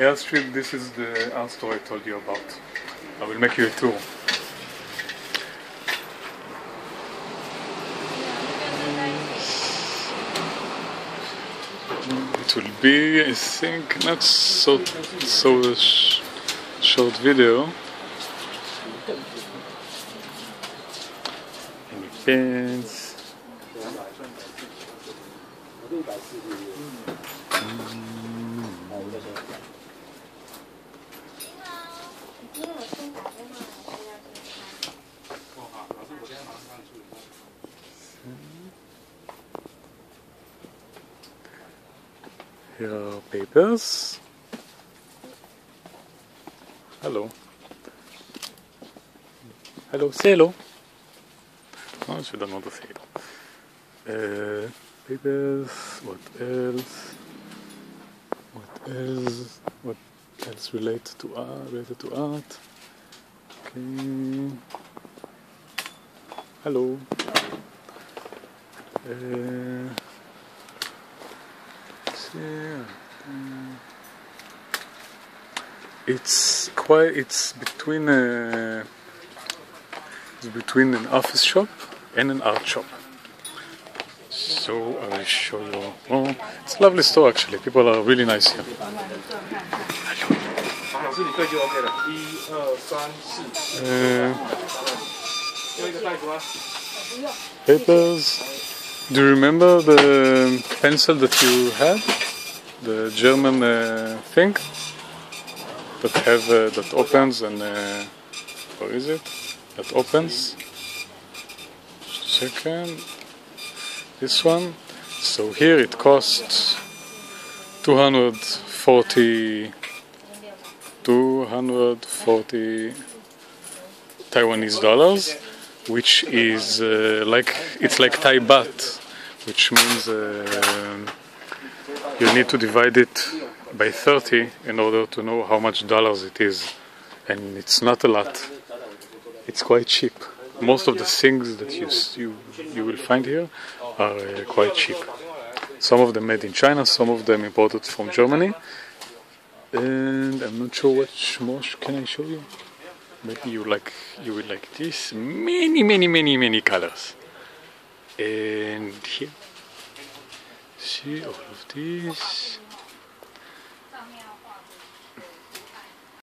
Air Street, this is the art I told you about. I will make you a tour. It will be, I think, not so so sh- short video. Any pens? Mm. Here are papers. Hello. Hello, say hello. Oh, she doesn't want to say hello. Uh, papers. What else? What else? What else related to art? Related to art? Okay. Hello. Uh, it's quite it's between a, it's between an office shop and an art shop. So I will show you. Oh it's a lovely store actually. People are really nice here. Uh, papers. Do you remember the pencil that you had? The German uh, thing that have uh, that opens and uh, it? That opens. Second. This one. So here it costs 240 240 Taiwanese dollars which is uh, like it's like Thai baht, which means uh, you need to divide it by 30 in order to know how much dollars it is, and it's not a lot. It's quite cheap. Most of the things that you you you will find here are uh, quite cheap. Some of them made in China, some of them imported from Germany, and I'm not sure which more can I show you. Maybe you like you will like this. Many, many, many, many colors. And here, see all of this.